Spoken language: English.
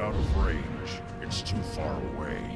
I'm out of range. It's too far away.